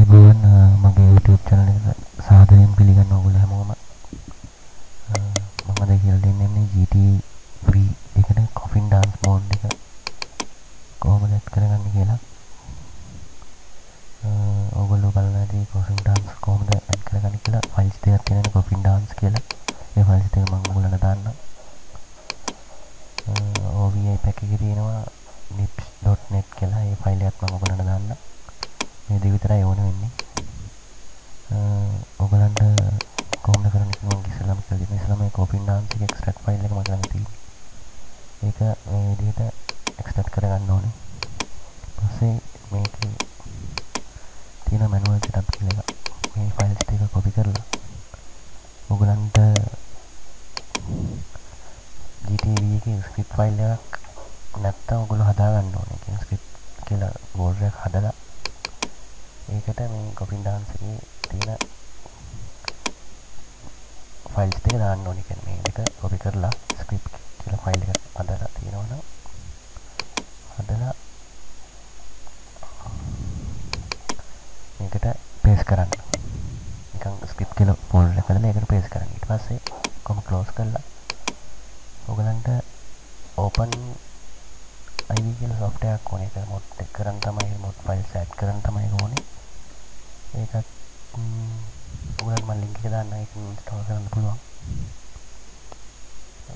එබුවන් මගේ YouTube channel එක සාදරයෙන් පිළිගන්න ඔයගොල්ලෝ හැමෝම මම අද කියලා දෙන්නේ GT3 එකට coffin dance mode එක. කොහොමද ඇඩ් කරගන්නේ කියලා? ඔයගොල්ලෝ බලන්න ඇති coffin dance කොහොමද ඇඩ් කරගන්නේ කියලා files දෙකක් තියෙනවා coffin dance කියලා ඒ files දෙක මම ඔයගොල්ලන්ට දාන්නම් OVI pack එකේ තියෙනවා nips.net කියලා. ඒ ෆයිල් එකක් මම ඔයගොල්ලන්ට දාන්නම් මේ දෙක විතරයි ඕන වෙන්නේ. ඔයගලන්ට කොහොමද කරන්නේ කියලා මම ඉස්සෙල්ලාම කියලා දෙන්න ඉස්සෙල්ලාම මේ copy dance එක extract file එක මට ළඟ තියෙන්නේ. ඒක මේ විදිහට extract කරගන්න ඕනේ. ඊපස්සේ මේකේ තියෙන manual setup කියලා එක. මේ files ටික copy කරලා ඔයගලන්ට GTV එකේ script file එකක් නැත්තම් ඔයගොල්ලෝ හදාගන්න ඕනේ කියන script කියලා folder එකක් හදලා ඒකට මේ කොපින් ඩාන්ස් එකේ තියෙන ෆයිල්ස් ටික දාන්න ඕනේ කියන්නේ මේ දෙක කොපි කරලා ස්ක්‍රිප්ට් කියලා ෆයිල් එකක් හදලා තියෙනවනම් හදලා මේකට පේස් කරන්න. නිකන් ස්ක්‍රිප්ට් කියලා ෆෝල්ඩර් එකක් හදලා ඒකට පේස් කරන්න. ඊට පස්සේ කොම ක්ලෝස් කරලා ඔයගලන්ට ඕපන් IV කියලා software එකක් ඕනේ. ඒක මොඩ් එක කරන් තමයි මොඩ් ෆයිල්ස් ඇඩ් කරන් තමයි ඕනේ. ඒකත් ඔයගලන්ට මම ලින්ක් එක දාන්න ඒක ඉන්ස්ටෝල් කරන්න පුළුවන්.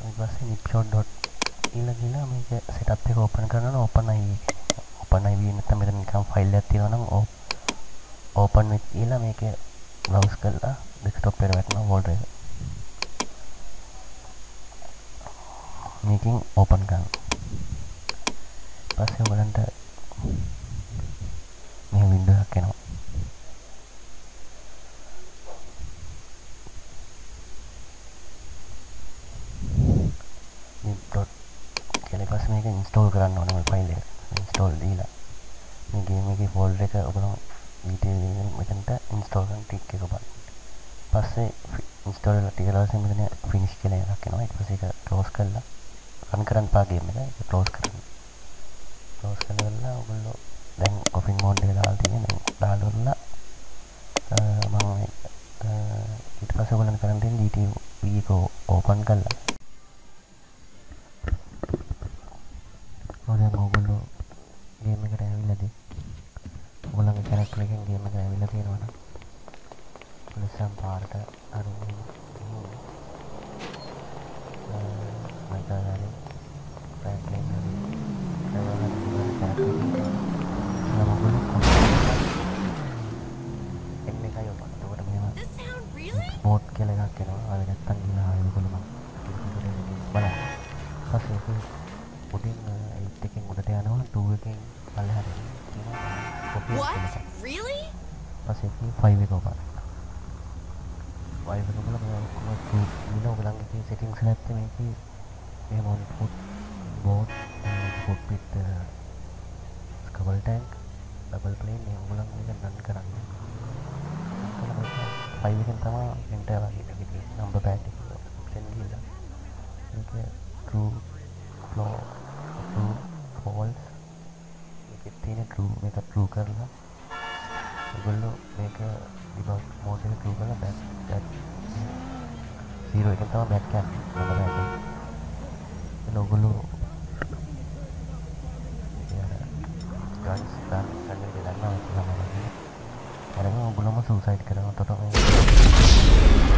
ඊට පස්සේ nipshot.ila කියලා මේක setup එක open කරනවා. open IV open IV නැත්නම් මෙතන නිකන් ෆයිල් එකක් තියෙනවා නම් open with කියලා මේක browse කරලා desktop එකට වැටෙනවා folder එක. මේකෙන් open කරනවා. පස්සේ ඔයගලන්ට මේ වින්ඩෝ එකක් එනවා nip.dot කියලා ඊපස්සේ මේක ඉන්ස්ටෝල් කරන්න ඕනේ මේ ෆයිල් එක. ඉන්ස්ටෝල් දීලා. මේ ගේම් එකේ ෆෝල්ඩර් එක ඔයගොල්ලෝ වීඩියෝ මෙතනට ඉන්ස්ටෝල් කරන ටික් එක බලන්න. පස්සේ ඉන්ස්ටෝල් කරලා ටික දවසෙ මෙතන ෆිනිෂ් කියලා එකක් එනවා. ඊට පස්සේ ඒක ක්ලෝස් කරලා රන් කරන්න පා ගේම් එක. ඒක ක්ලෝස් කරන්න ක්ලෝස් කරලා ඔයගොල්ලෝ දැන් කොෆින් මෝඩ් එක දාලා තියෙන දැන් දාලා මම ඊට පස්සේ ඔයගොල්ලන් කරන්න තියෙන GTV එක ඕපන් කරලා දැන් ඔයගොල්ලෝ ගේම් එකට ඇවිල්ලාද ඔයගොල්ලන්ගේ කැරක්ටර් එකෙන් ගේම් එකට ඇවිල්ලා තියෙනවනම් ලස්සම් පාරට අර බලන්න. පස්සේ උඩින් 8 එකෙන් උඩට යනවා 2 එකෙන් පල්ලෙහාට What? Really? පස්සේ 5 එක ඔබ 5 එක බලලා මේ ඔක්කොම group ඉන්න ඔයගලන්ගේ settings නැත්තේ මේකේ. මේ මොන් foot board foot pit cover tank double plane මේ ඔයගලන් මේක run කරන්න 5 එකෙන් තමයි enter වගේ number pad එක option ගිහලා මේක true flow true false මේකේ තියෙන true මේක true කරලා ඔයගොල්ලෝ මේක debug mode එක true කරලා back back zero එකෙන් තමයි back යන්නේ number pad එක එතන सुसाइड कर रहा था